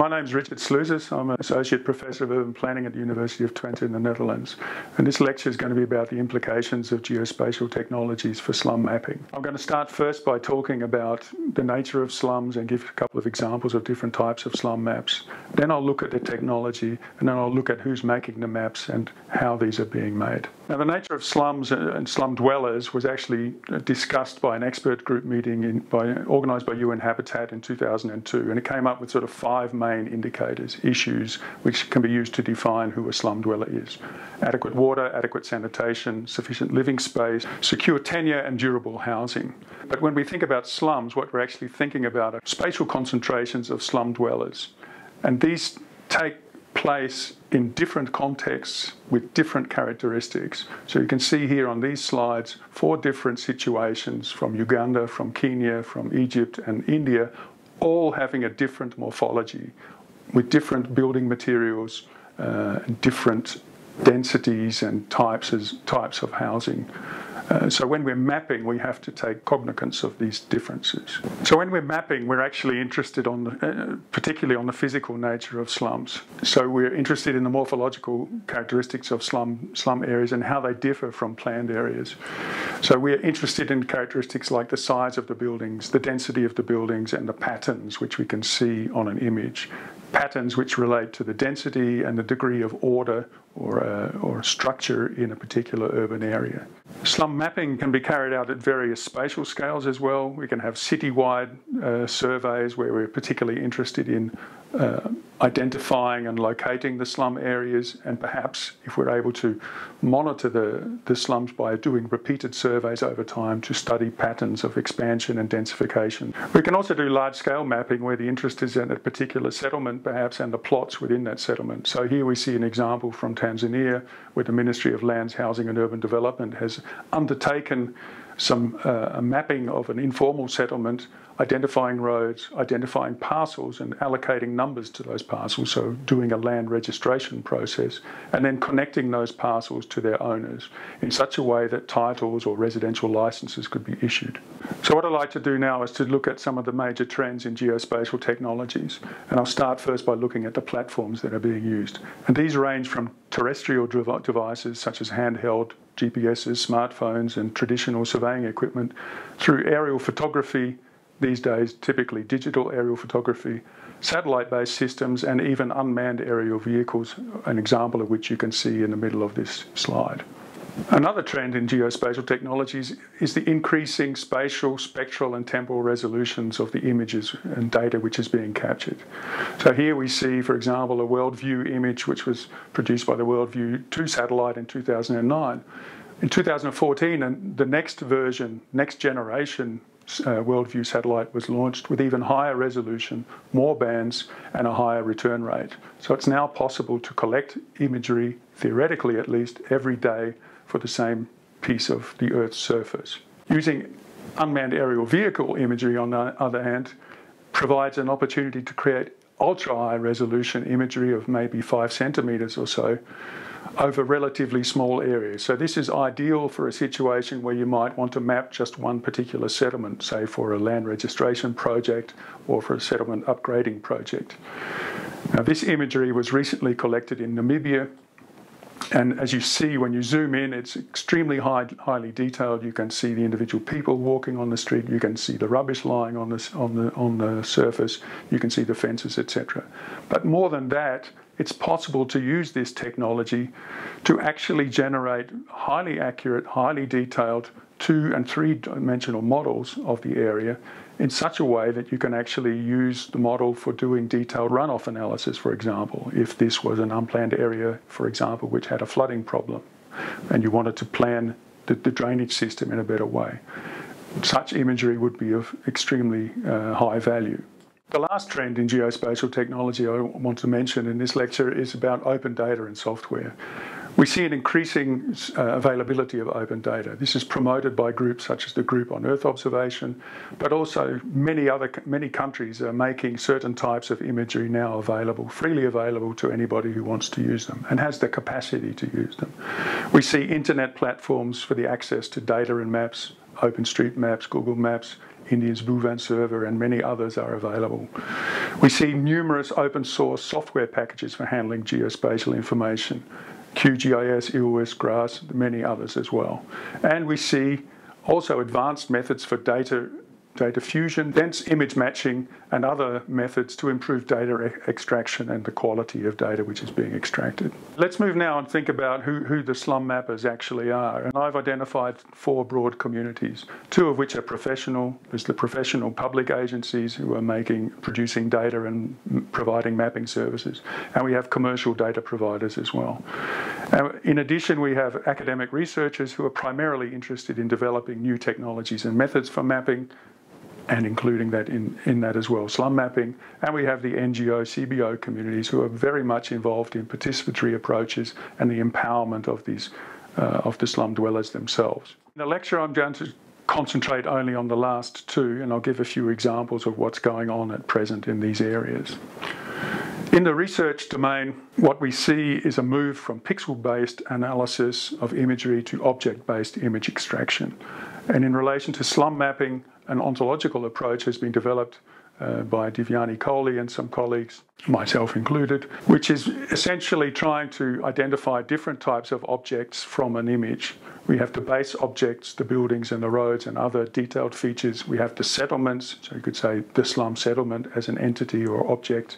My name is Richard Sliuzas. I'm an Associate Professor of Urban Planning at the University of Twente in the Netherlands. And this lecture is going to be about the implications of geospatial technologies for slum mapping. I'm going to start first by talking about the nature of slums and give a couple of examples of different types of slum maps. Then I'll look at the technology and then I'll look at who's making the maps and how these are being made. Now, the nature of slums and slum dwellers was actually uh, discussed by an expert group meeting in, by, organised by UN Habitat in 2002, and it came up with sort of five main indicators, issues, which can be used to define who a slum dweller is. Adequate water, adequate sanitation, sufficient living space, secure tenure, and durable housing. But when we think about slums, what we're actually thinking about are spatial concentrations of slum dwellers. And these take place in different contexts with different characteristics. So you can see here on these slides four different situations from Uganda, from Kenya, from Egypt, and India, all having a different morphology with different building materials, uh, different densities and types, as, types of housing. Uh, so when we're mapping, we have to take cognizance of these differences. So when we're mapping, we're actually interested on, the, uh, particularly on the physical nature of slums. So we're interested in the morphological characteristics of slum slum areas and how they differ from planned areas. So we're interested in characteristics like the size of the buildings, the density of the buildings, and the patterns which we can see on an image patterns which relate to the density and the degree of order or, a, or structure in a particular urban area. Slum mapping can be carried out at various spatial scales as well. We can have citywide uh, surveys where we're particularly interested in uh, identifying and locating the slum areas, and perhaps if we're able to monitor the, the slums by doing repeated surveys over time to study patterns of expansion and densification. We can also do large scale mapping where the interest is in a particular settlement, perhaps, and the plots within that settlement. So here we see an example from Tanzania where the Ministry of Lands, Housing and Urban Development has undertaken some uh, mapping of an informal settlement, identifying roads, identifying parcels, and allocating numbers to those parcels. So doing a land registration process, and then connecting those parcels to their owners in such a way that titles or residential licenses could be issued. So what I'd like to do now is to look at some of the major trends in geospatial technologies, and I'll start first by looking at the platforms that are being used. And these range from terrestrial devices such as handheld GPSs, smartphones, and traditional surveying equipment through aerial photography, these days typically digital aerial photography, satellite-based systems, and even unmanned aerial vehicles, an example of which you can see in the middle of this slide. Another trend in geospatial technologies is the increasing spatial, spectral, and temporal resolutions of the images and data which is being captured. So here we see, for example, a WorldView image which was produced by the WorldView 2 satellite in 2009. In 2014, and the next version, next generation uh, WorldView satellite was launched with even higher resolution, more bands, and a higher return rate. So it's now possible to collect imagery, theoretically at least, every day for the same piece of the Earth's surface. Using unmanned aerial vehicle imagery, on the other hand, provides an opportunity to create ultra high resolution imagery of maybe five centimeters or so over relatively small areas. So this is ideal for a situation where you might want to map just one particular settlement, say for a land registration project or for a settlement upgrading project. Now this imagery was recently collected in Namibia and as you see, when you zoom in, it's extremely high, highly detailed. You can see the individual people walking on the street. You can see the rubbish lying on the, on the, on the surface. You can see the fences, etc. But more than that, it's possible to use this technology to actually generate highly accurate, highly detailed two and three dimensional models of the area in such a way that you can actually use the model for doing detailed runoff analysis, for example, if this was an unplanned area, for example, which had a flooding problem and you wanted to plan the, the drainage system in a better way. Such imagery would be of extremely uh, high value. The last trend in geospatial technology I want to mention in this lecture is about open data and software. We see an increasing uh, availability of open data. This is promoted by groups such as the Group on Earth Observation, but also many other many countries are making certain types of imagery now available, freely available to anybody who wants to use them and has the capacity to use them. We see internet platforms for the access to data and maps, OpenStreetMaps, Google Maps, India's Bhuvan server, and many others are available. We see numerous open source software packages for handling geospatial information. QGIS, EOS, GRASS, many others as well. And we see also advanced methods for data data fusion, dense image matching, and other methods to improve data extraction and the quality of data which is being extracted. Let's move now and think about who, who the slum mappers actually are. And I've identified four broad communities, two of which are professional. There's the professional public agencies who are making, producing data and providing mapping services. And we have commercial data providers as well. in addition, we have academic researchers who are primarily interested in developing new technologies and methods for mapping, and including that in, in that as well, slum mapping. And we have the NGO, CBO communities who are very much involved in participatory approaches and the empowerment of these uh, of the slum dwellers themselves. In the lecture, I'm going to concentrate only on the last two, and I'll give a few examples of what's going on at present in these areas. In the research domain, what we see is a move from pixel based analysis of imagery to object based image extraction. And in relation to slum mapping, an ontological approach has been developed uh, by Divyani Kohli and some colleagues, myself included, which is essentially trying to identify different types of objects from an image. We have the base objects, the buildings and the roads and other detailed features. We have the settlements, so you could say the slum settlement as an entity or object.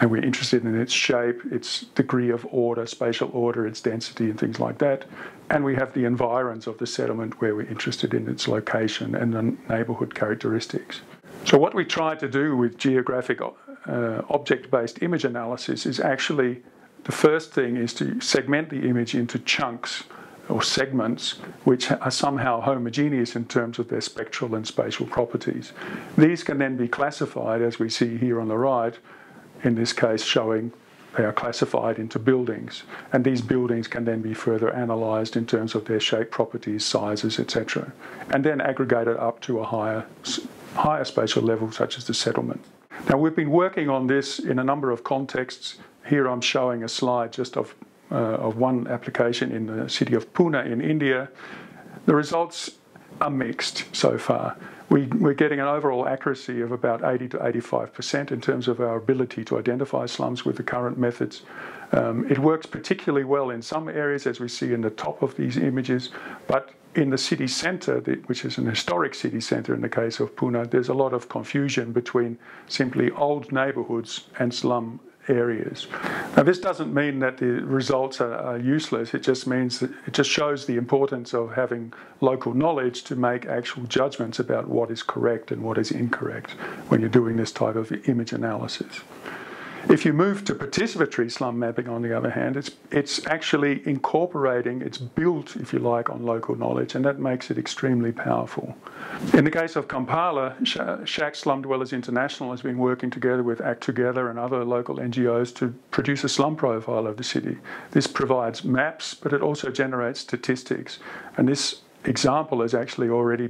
And we're interested in its shape, its degree of order, spatial order, its density, and things like that. And we have the environs of the settlement where we're interested in its location and the neighbourhood characteristics. So, what we try to do with geographic uh, object based image analysis is actually the first thing is to segment the image into chunks or segments which are somehow homogeneous in terms of their spectral and spatial properties. These can then be classified, as we see here on the right, in this case showing they are classified into buildings, and these buildings can then be further analysed in terms of their shape properties, sizes, etc., and then aggregated up to a higher, higher spatial level, such as the settlement. Now, we've been working on this in a number of contexts. Here I'm showing a slide just of, uh, of one application in the city of Pune in India. The results are mixed so far we, are getting an overall accuracy of about 80 to 85% in terms of our ability to identify slums with the current methods. Um, it works particularly well in some areas, as we see in the top of these images, but in the city centre, which is an historic city centre in the case of Pune, there's a lot of confusion between simply old neighbourhoods and slum areas. Now, this doesn't mean that the results are, are, useless. It just means it just shows the importance of having local knowledge to make actual judgments about what is correct and what is incorrect when you're doing this type of image analysis. If you move to participatory slum mapping, on the other hand, it's, it's actually incorporating, it's built, if you like, on local knowledge, and that makes it extremely powerful. In the case of Kampala, Shack Slum Dwellers International has been working together with Act Together and other local NGOs to produce a slum profile of the city. This provides maps, but it also generates statistics. And this example is actually already,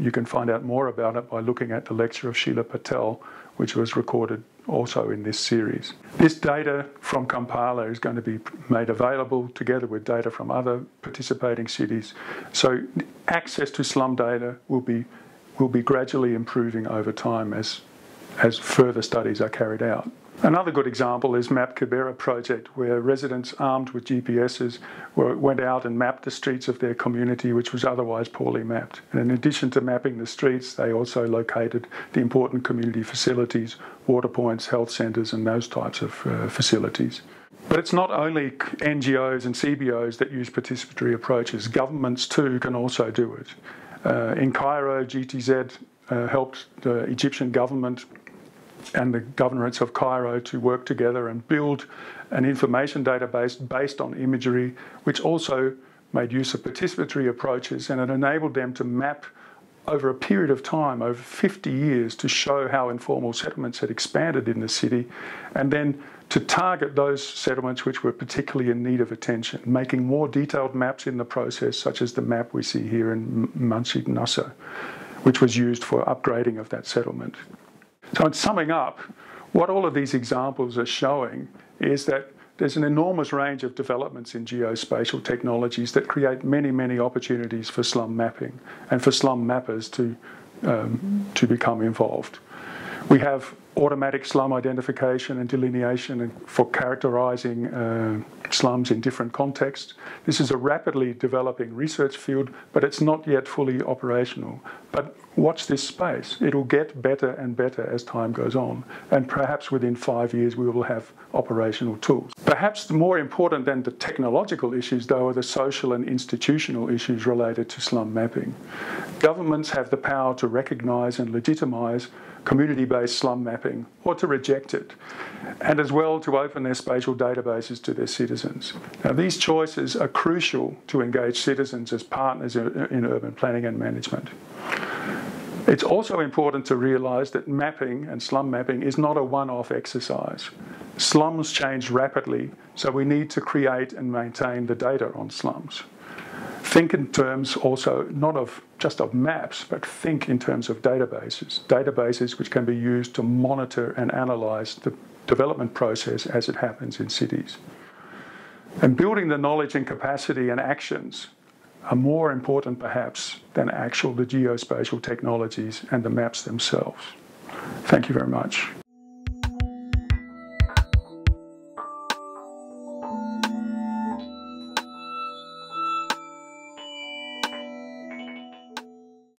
you can find out more about it by looking at the lecture of Sheela Patel, which was recorded also in this series. This data from Kampala is going to be made available together with data from other participating cities. So access to slum data will be will be gradually improving over time as as further studies are carried out. Another good example is Map Kibera project, where residents armed with GPSs were, went out and mapped the streets of their community, which was otherwise poorly mapped. And in addition to mapping the streets, they also located the important community facilities, water points, health centres, and those types of uh, facilities. But it's not only NGOs and CBOs that use participatory approaches, governments too can also do it. Uh, in Cairo, GTZ uh, helped the Egyptian government and the governorates of Cairo to work together and build an information database based on imagery, which also made use of participatory approaches and it enabled them to map over a period of time, over 50 years, to show how informal settlements had expanded in the city and then to target those settlements which were particularly in need of attention, making more detailed maps in the process, such as the map we see here in Masjid Nasser, which was used for upgrading of that settlement. So, in summing up, what all of these examples are showing is that there's an enormous range of developments in geospatial technologies that create many, many opportunities for slum mapping and for slum mappers to, um, to become involved. We have automatic slum identification and delineation for characterizing uh, slums in different contexts. This is a rapidly developing research field, but it's not yet fully operational. But watch this space. It'll get better and better as time goes on. And perhaps within five years, we will have operational tools. Perhaps more important than the technological issues, though, are the social and institutional issues related to slum mapping. Governments have the power to recognize and legitimize community-based slum mapping or to reject it, and as well to open their spatial databases to their citizens. Now these choices are crucial to engage citizens as partners in urban planning and management. It's also important to realise that mapping and slum mapping is not a one-off exercise. Slums change rapidly, so we need to create and maintain the data on slums think in terms also not of just of maps, but think in terms of databases. Databases which can be used to monitor and analyze the development process as it happens in cities. And building the knowledge and capacity and actions are more important perhaps than actual the geospatial technologies and the maps themselves. Thank you very much.